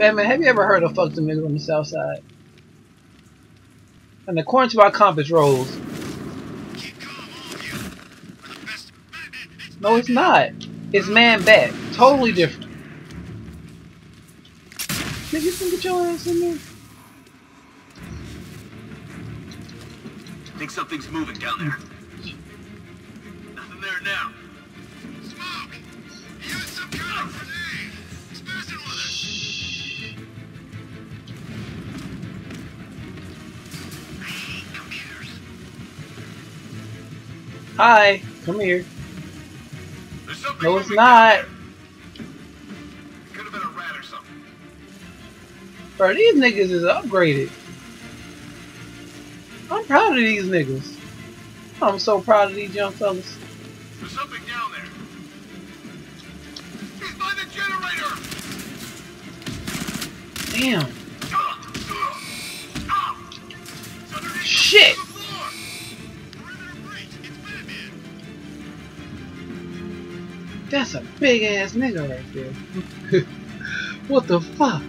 Batman, have you ever heard of fuck the niggas on the south side? And according to my compass rolls, no, it's not. It's man bat. Totally different. Nigga, you can get your ass in there. Think something's moving down there. Nothing there now. Hi, come here. No, it's not. Could have been a rat or something. Bro, these niggas is upgraded. I'm proud of these niggas. I'm so proud of these young fellas. There's something down there. He's by the generator! Damn. Shit. That's a big ass nigga right there. what the fuck?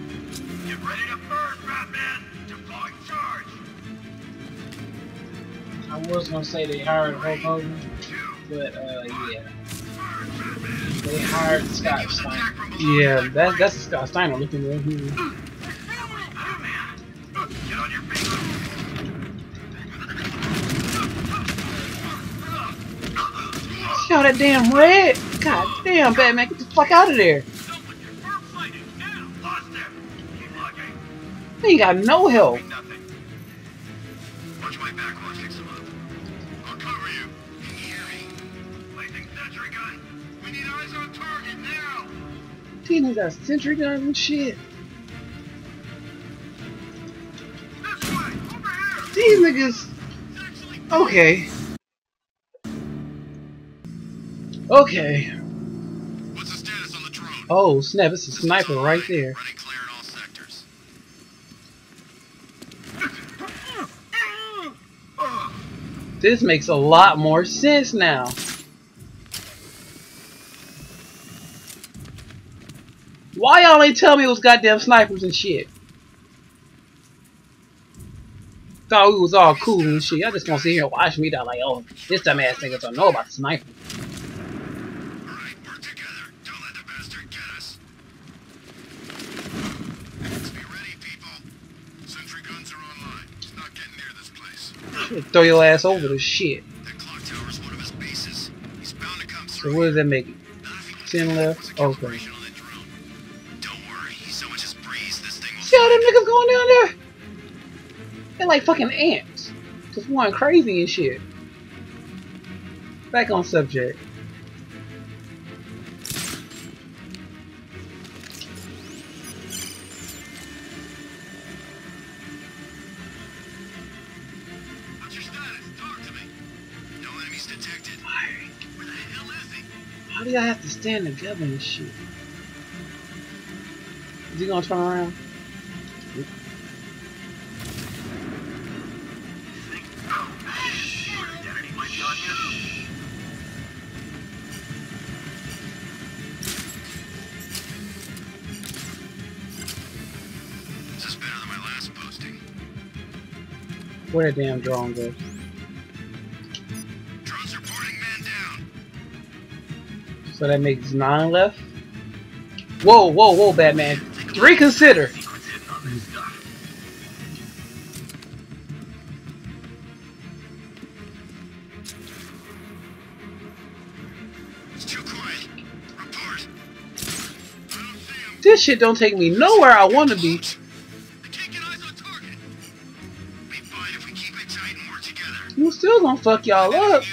Get ready to burn, Batman! Deploying charge! I was gonna say they hired Hulk Hogan, Two, but uh, yeah, they hired Scott Steiner. attack from below. Yeah, that, that's Scott Steiner looking at him. Batman! Get on your feet! Yo, that damn red! God damn, Batman, get the fuck out of there! He ain't got no help. Gun. Niggas got sentry guns and shit. These niggas. Okay. Okay. Oh snap! It's a sniper right there. This makes a lot more sense now. Why y'all ain't tell me it was goddamn snipers and shit? Thought we was all cool and shit. Y'all just gonna sit here and watch me die like, oh, this dumb ass nigga don't know about the sniper. Alright, work together. Don't let the bastard get us. Let's be ready, people. Sentry guns are online. He's not getting near this place. Throw your ass over the shit. That clock tower's one of his bases. He's bound to come So what does that make it? Not if he can Ten left? Okay. on that drone. Don't worry, he's so much as breeze, this thing will See all them niggas going down there? They're like fucking ants. Just going crazy and shit. Back on subject. Do y'all have to stand together and shit? Is he gonna turn around? Think. Your damn might be So that makes nine left? Whoa, whoa, whoa, Batman. Reconsider! This shit don't take me nowhere I on target. Be. You still gonna fuck y'all up.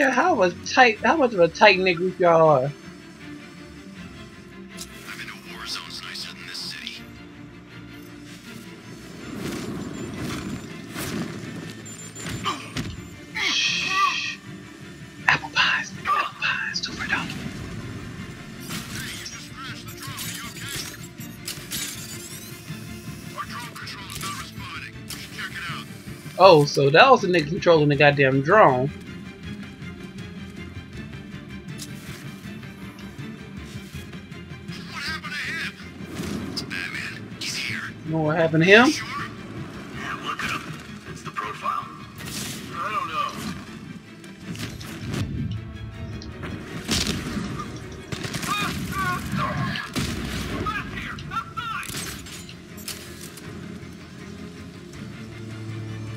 Care how much tight how much of a tight knit group y'all are. Oh, so that was the nigga controlling the goddamn drone. What happened to him? Outside.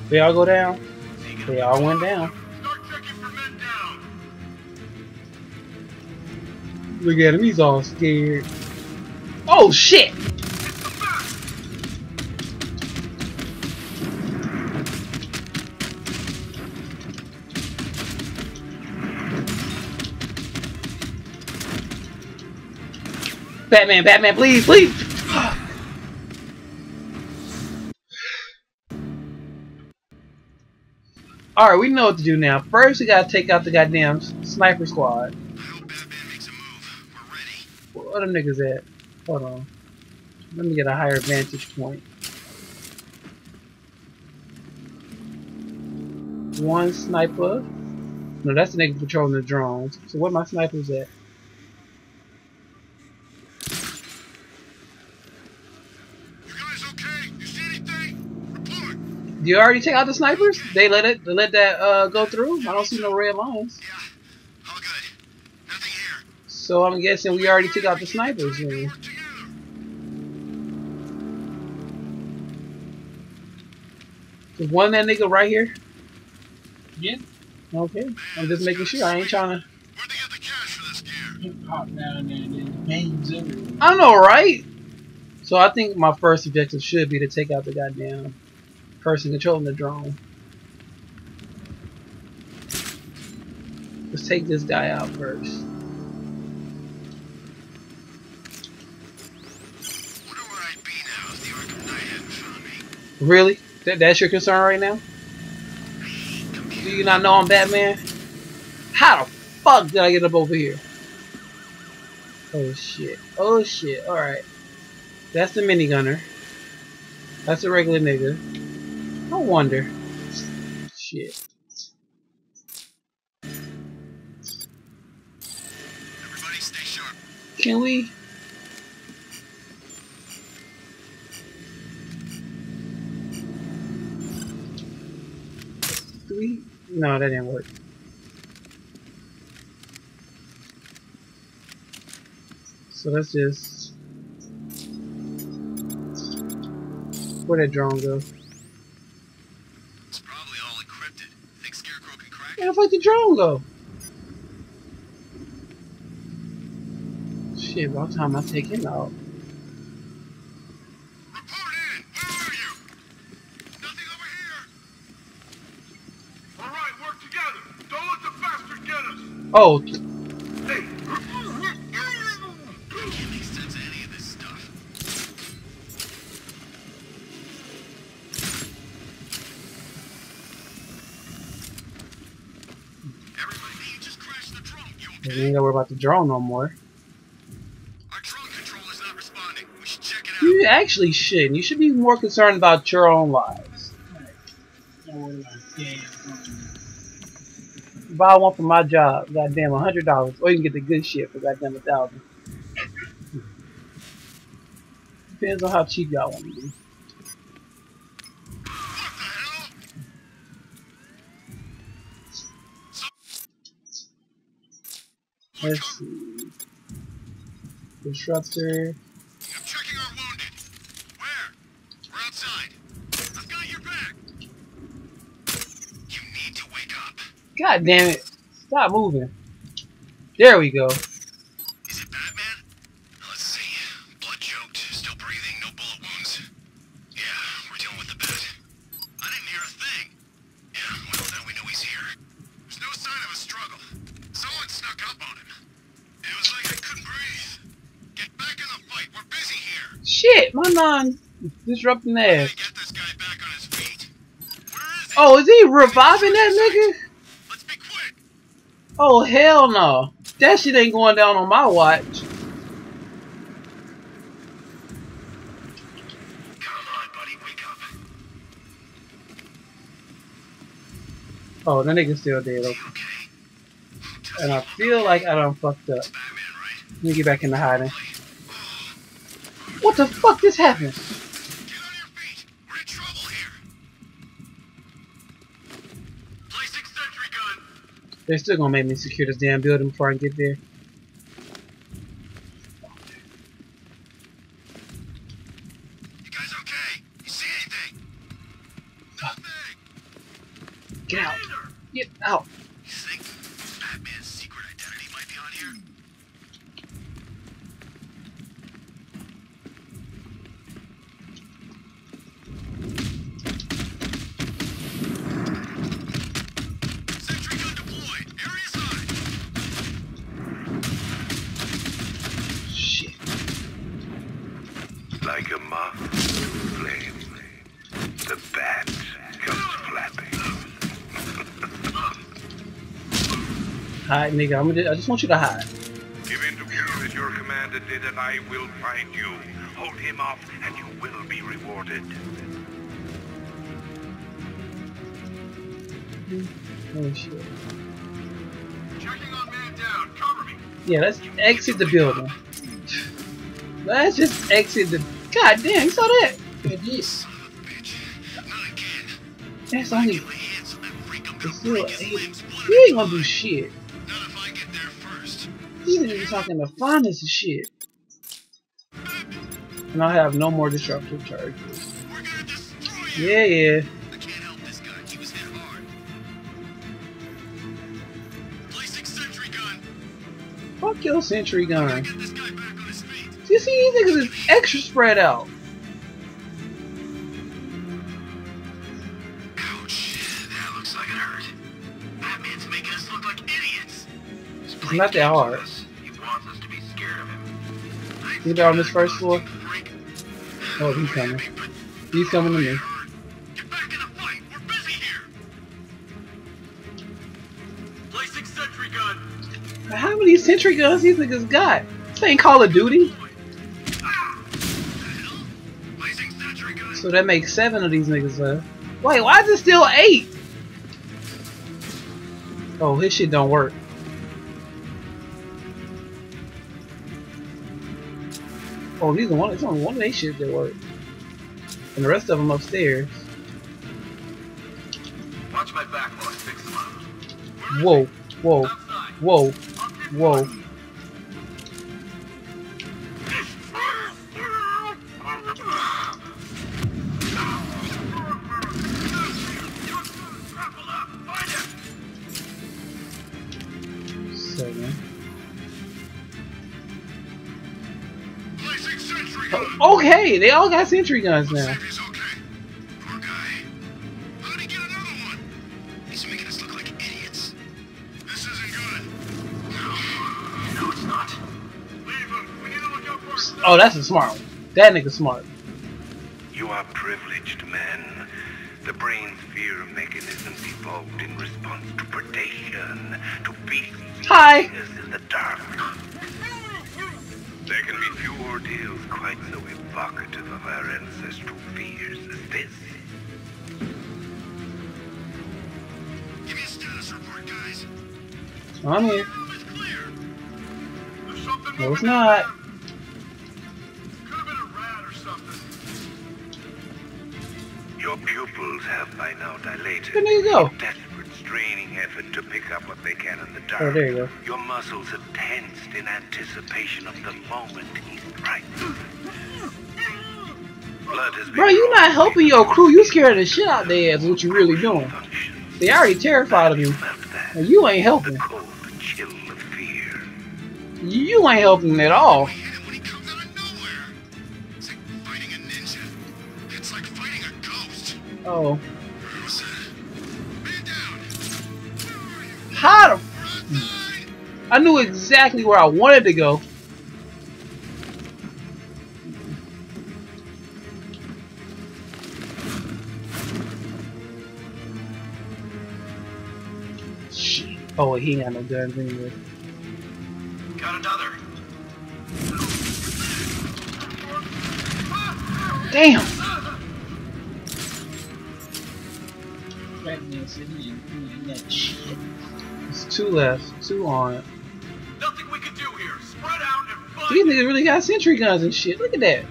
They all go down. They all went down. Look at him, he's all scared. Oh shit! Batman, Batman, please, please! Alright, we know what to do now. First, we gotta take out the goddamn sniper squad. Where them niggas at? Hold on. Let me get a higher vantage point. One sniper. No, that's the nigga patrolling the drones. So where my snipers at? You guys okay? You see anything? Report. Do you already take out the snipers? They let it. They let that uh, go through. I don't see no red lines. Yeah, all good. Nothing here. So I'm guessing we already took out the snipers. We Then. work together. Is one that nigga right here? Yeah, Okay. I'm just making sure. I ain't trying to. Where'd they get the cash for this gear? hip hop down there, and then veins everywhere. I know, right? So I think my first objective should be to take out the goddamn person controlling the drone. Let's take this guy out first. Really? That, that's your concern right now? Do you not know I'm Batman? How the fuck did I get up over here? Oh shit. Oh shit. Alright. That's the minigunner. That's a regular nigga. I wonder. Shit. Everybody stay sharp. Can we? Do we? No, that didn't work. So let's just. Where'd that drone go? It's probably all encrypted. Think Scarecrow can crack Where it? The fuck the drone go? Shit, about time I take him out. Report We should check it out. You actually shouldn't. You should be more concerned about your own lives. Don't worry about damn. Buy one for my job, goddamn, a hundred dollars, or you can get the good shit for goddamn a thousand. Depends on how cheap y'all want to be. What the hell? Let's see. Disruptor. I'm checking our wounded. Where? We're outside. I've got your back. You need to wake up. God damn it! Stop moving. There we go. Is it Batman? Let's see. Blood choked, still breathing, no bullet wounds. Yeah, we're dealing with the bat. I didn't hear a thing. Yeah, well, now we know he's here. There's no sign of a struggle. Someone snuck up on him. It was like I couldn't breathe. Get back in the fight. We're busy here. Shit, my non disrupting Gotta ass. get this guy back on his feet. Where is he? Oh, is he reviving that nigga? Let's be quick. Oh hell no! That shit ain't going down on my watch. On, buddy. Oh, that nigga's still dead. Okay. And I feel like I done fucked up. It's Batman, right? Let me get back into hiding. What the fuck just happened? They're still gonna make me secure this damn building before I get there. Hide, nigga. I'm gonna, I just want you to hide. Give in to kill as your commander did, and I will find you. Hold him off, and you will be rewarded. Oh shit. Checking on man down. Cover me. Yeah, let's exit the building. Let's just exit the. God damn, you saw that? It is. Son of a bitch. Not again. That's only. Kill a that freak. I'm gonna still break his eight. limbs. one He at ain't gonna do shit. Niggas talking the finest of shit. And I have no more disruptive charges. Yeah, yeah. I can't help this guy. He was hit hard. Placing sentry gun. Fuck your sentry gun. feet. You see, these niggas is extra spread out. Ouch. That looks like it hurt. Batman's making us look like idiots. Not that hard. Him. You there on this first floor? Oh, he's coming. He's coming to me. Get back in the fight. We're busy here. Placing sentry gun. How many sentry guns these niggas got? This ain't Call of Duty. The hell? Placing sentry gun. So that makes seven of these niggas left. Wait, why is it still eight? Oh, his shit don't work. Oh, these are one. It's only one of they shit that work, and the rest of them upstairs. Watch my back while I fix them up. Whoa, whoa, whoa, whoa. To look out for ourselves. Oh, that's a smart one. That nigga smart. You are privileged, men. The brain's fear mechanisms evolved in response to predation, to beasts Hi. in the dark. There can be few ordeals quite so evocative of our ancestral fears as this. Give me a status report, guys. I'm here. Room is clear. There's something No, it's not. down there. Could have been a rat or something. Your pupils have by now dilated. Where nigga go? Desperate, straining effort to pick up what they can in the dark. Oh, there you go. Your muscles are tensed in anticipation of the moment he strikes. Blood has been Bro, you drawn not helping your crew. You scared the shit out their ass. What you really doing? functions. They already terrified of you. And you ain't helping. cold chill of fear. You ain't helping at all. We How the I knew exactly where I wanted to go. Oh, he ain't got no guns anyway. Got another. Damn! Batman said he ain't that shit. It's two left. Two on. Nothing we can do here. Spread out and fight. These niggas really got sentry guns and shit. Look at that.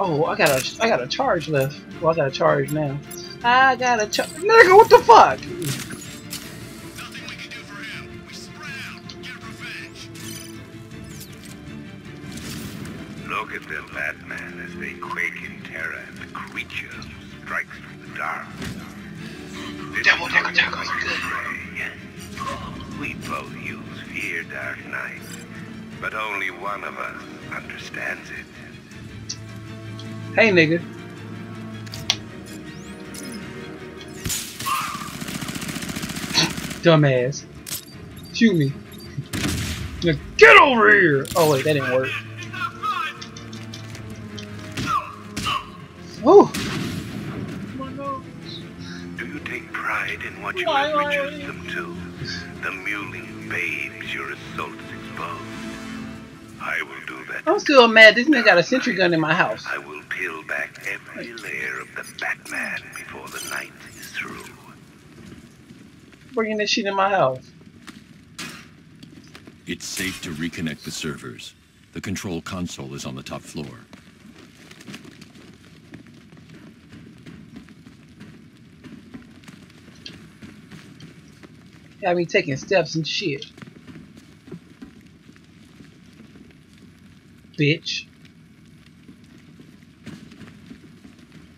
Oh, I got a, I got a charge left. Well, I got a charge now. I got a ch- nigga. What the fuck? Nothing we can do for him. We spread out. Get revenge. Look at the Batman as they quake in terror and the creature strikes from the dark. We both use fear, Dark Knight, but only one of us understands it. Hey, nigga. Dumbass. Shoot me. Get over here! Oh wait, that didn't work. Oh, pride what you have reduced them to? The mewling babes your assaults exposed. I will do that. I'm still mad. This nigga got a sentry gun in my house. I will peel back every layer of the Batman before the night is through. Bringing this shit in my house. It's safe to reconnect the servers. The control console is on the top floor. Got me taking steps and shit. Bitch.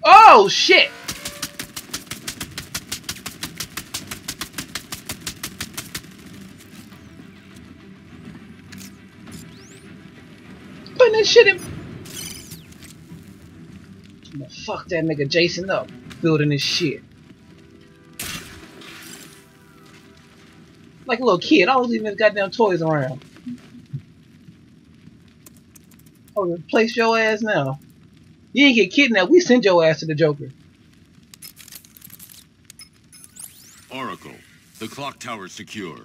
Oh shit! Putting that shit in. I'ma fuck that nigga Jason up, building this shit. Like a little kid, I was leaving his goddamn toys around. Oh, place your ass now. You ain't get kidnapped, we send your ass to the Joker. Oracle, the clock tower's secure.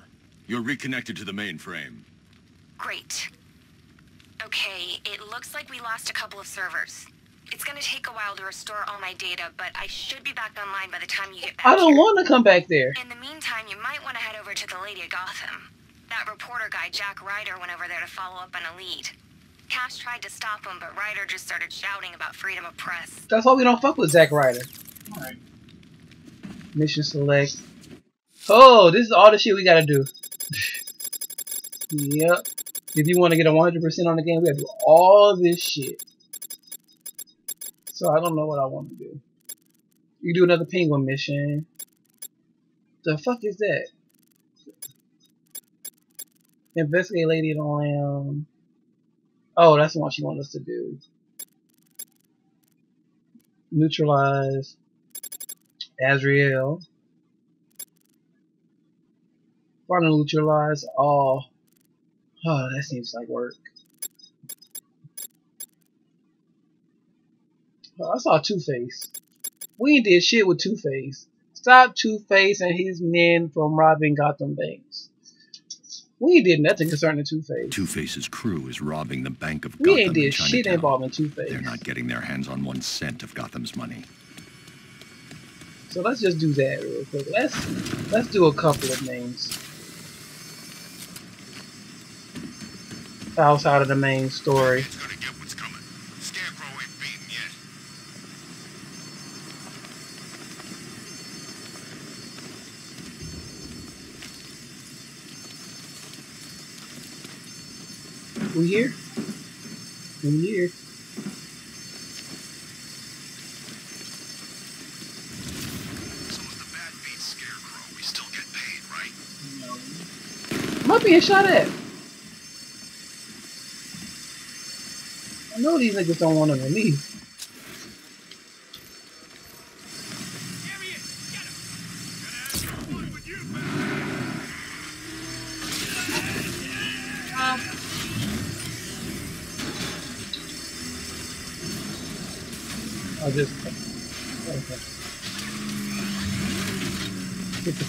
You're reconnected to the mainframe. Great. Okay, it looks like we lost a couple of servers. It's gonna take a while to restore all my data, but I should be back online by the time you get back I don't here. to come back there. In the meantime, you might want to head over to the Lady of Gotham. That reporter guy, Jack Ryder, went over there to follow up on a lead. Cash tried to stop him, but Ryder just started shouting about freedom of press. That's why we don't fuck with Zack Ryder. Alright. Mission select. Oh, this is all the shit we gotta do. yep. If you want to get a 100% on the game, we gotta do all this shit. So I don't know what I want to do. You do another penguin mission. The fuck is that? Investigate Lady the Lamb. Oh, that's the one she wants us to do. Neutralize. Azrael. Finally neutralize all. Oh, that seems like work. Oh, I saw Two Face. We ain't did shit with Two Face. Stop Two Face and his men from robbing Gotham banks. We ain't did nothing concerning Two Face. Two-Face's crew is robbing the Bank of We Gotham ain't in did shit Chinatown. involving Two Face. They're not getting their hands on one cent of Gotham's money. So let's just do that real quick. Let's let's do a couple of names outside of the main story. It's gonna get what's coming. Scarecrow ain't beaten yet. We here? We here? The Scarecrow, we still get paid, right? No. I shot at? I know these niggas don't want to leave.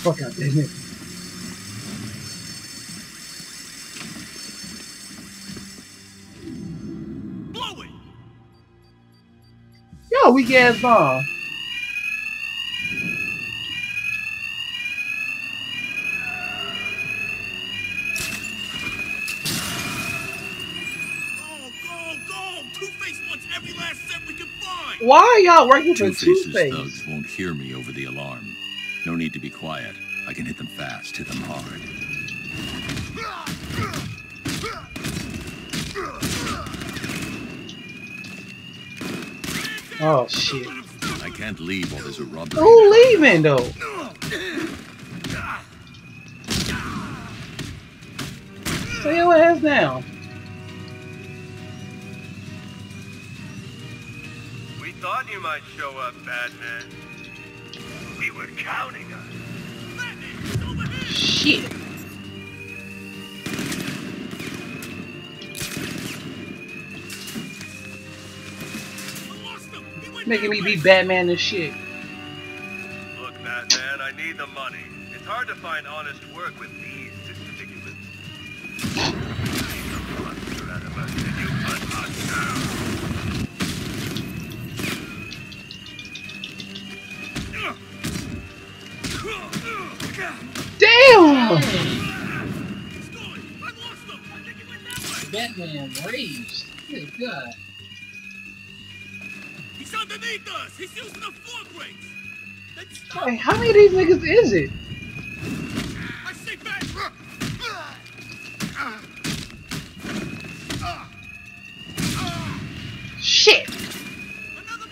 Fuck out there, nigga. Blow it! Yo, weak ass bomb. Go, go, go! Two-Face wants every last cent we can find! Why are y'all working for Two-Face's Two Face? thugs won't hear me over bullets hit them fast, hit them hard. Oh shit. I can't leave while there's a robbery. Who leaving though? Stay your ass down. We thought you might show up, Batman. We were counting us. Shit. Making me be Batman and shit. Look, Batman, I need the money. It's hard to find honest work with these disfigurements. Damn! Batman raged. Good God. He's underneath us! He's using the floor brakes! Hey, how many of these niggas is it? I say back! Shit!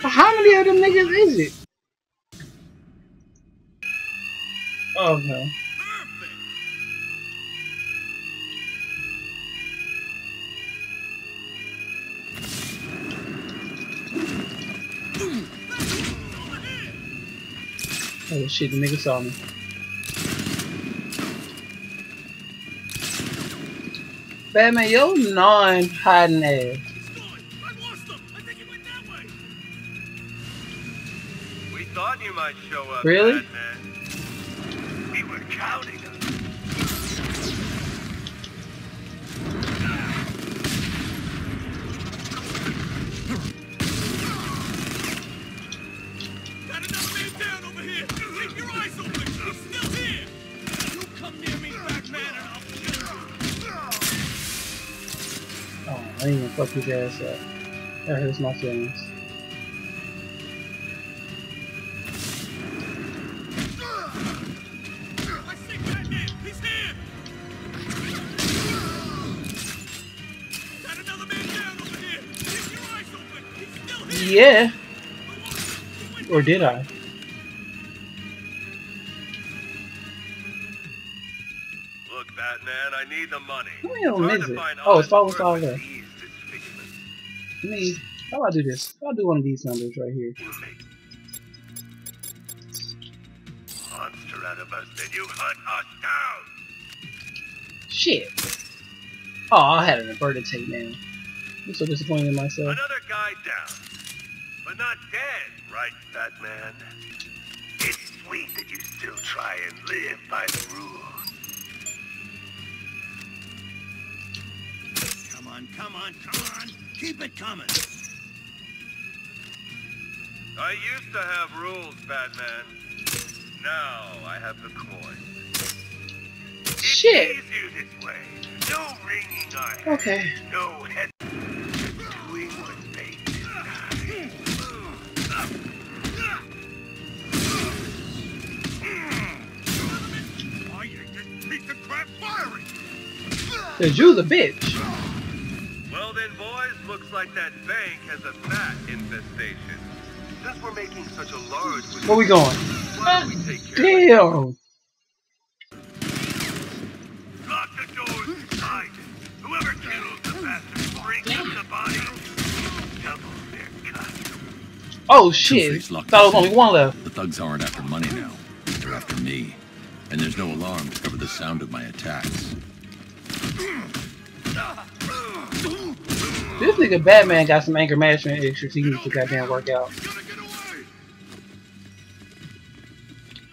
How many of them niggas is it? Oh no. Perfect! Oh shit, the nigga saw me. Batman, yo non hiding ass. He's going! I lost him! I think he went that way! We thought you might show up, Really? Batman. We were counting I ain't gonna fuck his ass up. That hurts my feelings. I say Batman! He's here! Got another man down over here! Keep your eyes open! He's still here! Yeah, or did I? Look, Batman, I need the money. How many of them hard is it? Oh, it's all work it's all with there. Me. How do I do this? I'll do one of these numbers right here. Shit. Oh, I had an inverted tape now. I'm so disappointed in myself. Another guy down, but not dead, right, Batman? It's sweet that you still try and live by the rules. Come on, come on, come on! Keep it coming! I used to have rules, Batman. Now I have the coin. Shit. easier this way. No wringing our hands. Okay. No head. Doing what's bait this like that bank has a bat infestation. Since we're making such a large Where we going? why we take care? Damn. Lock the doors inside. Whoever kills the bastard brings up the body. Double their cut. Oh shit. Two-Face Thought there was only one left. The thugs aren't after money now. They're after me. And there's no alarm to cover the sound of my attacks. This nigga Batman got some anger management issues he needs to goddamn work out. He's gonna get away!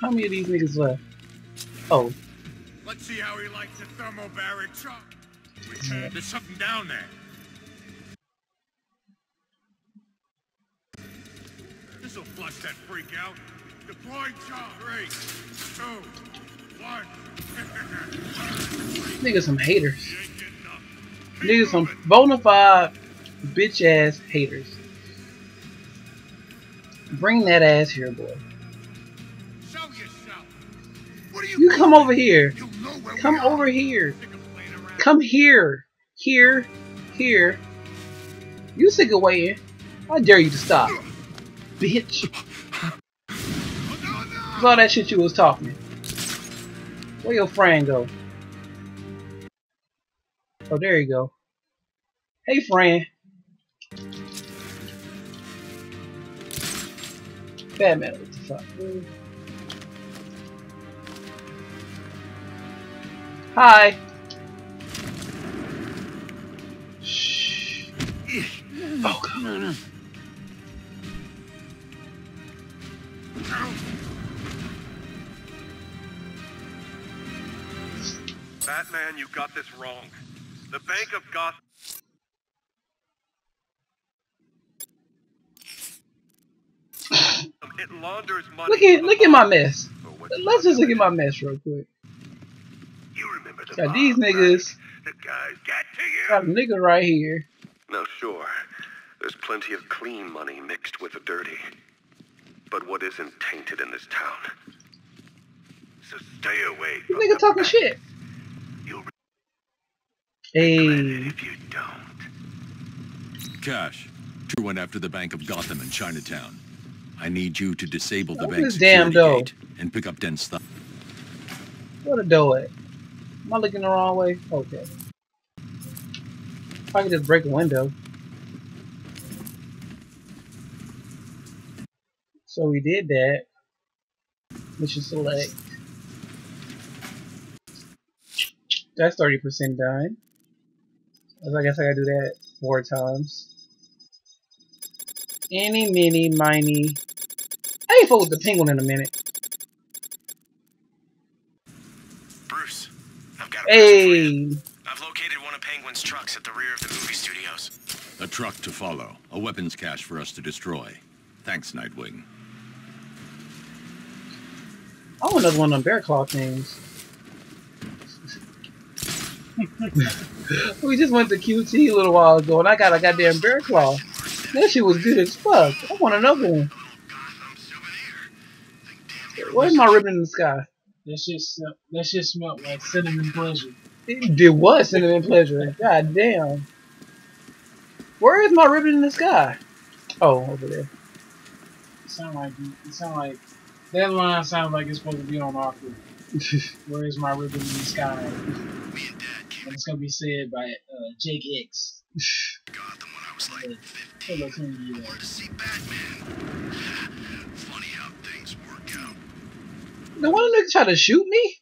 How many of these niggas left? Oh, Let's see how he likes the thermobaric chop. There's something down there. This'll flush that freak out. Deploy chop. Three, two, one. Nigga, some haters. Niggas some bona fide bitch ass haters. Bring that ass here, boy. Show yourself. What are you You come over here. Know Come over here. Come here. Here. Here. You sick of waiting. I dare you to stop. Bitch. Oh, What's all that shit you was talking? Where your friend go? Oh, there you go. Hey, friend. Batman, what the fuck? Hi. Shh. Oh, God. Batman, you got this wrong. The Bank of Gotham. It launders money. Look at look at my mess. Let's just look at my mess real quick. You remember the Got these niggas. The guys get to you. Got a nigga right here. Now, sure, there's plenty of clean money mixed with the dirty. But what isn't tainted in this town? So stay away This nigga talking bank. shit. You'll Hey. if you don't. Cash, True went after the Bank of Gotham in Chinatown. I need you to disable the Open bank's damn security door. gate and pick up Den's stuff. What a door at? Am I looking the wrong way? Okay. If I could just break a window. So we did that. Mission select. That's 30% done. So I guess I gotta do that four times. Any, mini, miny. I ain't fuck with the penguin in a minute. Bruce, I've got a present for you. Hey! I've located one of Penguin's trucks at the rear of the movie studios. A truck to follow, a weapons cache for us to destroy. Thanks, Nightwing. I want another one on bear claw things. we just went to QT a little while ago and I got a goddamn bear claw. That shit was good as fuck. I want another one. Where's my ribbon in the sky? That shit, smell, that shit smelled like cinnamon pleasure. It did what? Cinnamon pleasure. God damn. Where is my ribbon in the sky? Oh, over there. It sound like it sound like that line sounds like it's supposed to be on Arthur. Where is my ribbon in the sky? And it's gonna be said by uh, Jake X. Gotham when I was like Uh, 15. hello, Tony, uh, Wanted to see Batman. Funny how things work out. The one nigga try to shoot me?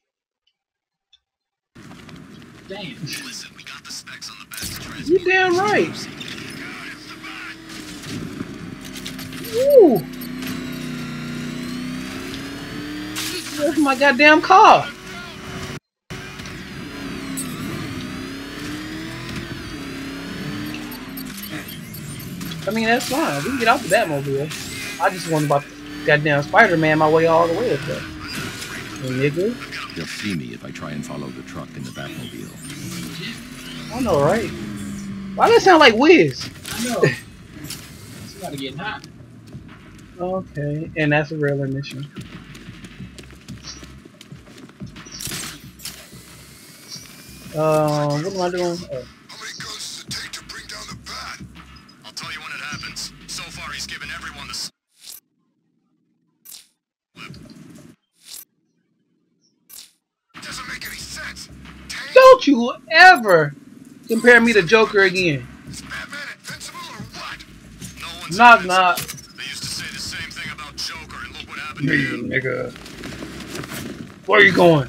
Damn. Listen, we got the specs on the. You damn right. Ooh. Where's my goddamn car? I mean, that's fine. We can get out the Batmobile. I just want about the goddamn Spider-Man my way all the way up there. Hey, nigga. You'll see me if I try and follow the truck in the Batmobile. I know, right? Why does that sound like Wiz? I know. it's about to get hot. Okay, and that's a real mission. Um, what am I doing? Oh. How many guns does it take to bring down the bat? I'll tell you when it happens. So far, he's given everyone the. s- Doesn't make any sense. Tank? Don't you ever compare me to Joker again. Is Batman invincible or what? No one's Knock knock. They used to say the same thing about Joker, and look what happened to him. nigga. Where are you going?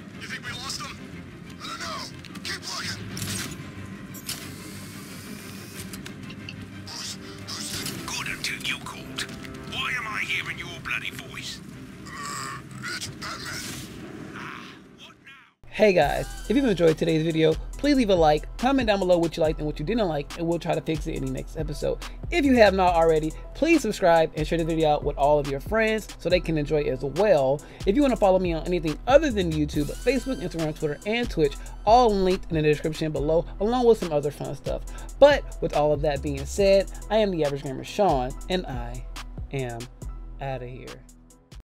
Hey guys, if you've enjoyed today's video, please leave a like, comment down below what you liked and what you didn't like, and we'll try to fix it in the next episode. If you have not already, please subscribe and share the video out with all of your friends so they can enjoy it as well. If you want to follow me on anything other than YouTube, Facebook, Instagram, Twitter, and Twitch, all linked in the description below, along with some other fun stuff. But with all of that being said, I am the average gamer Shawn, and I am out of here.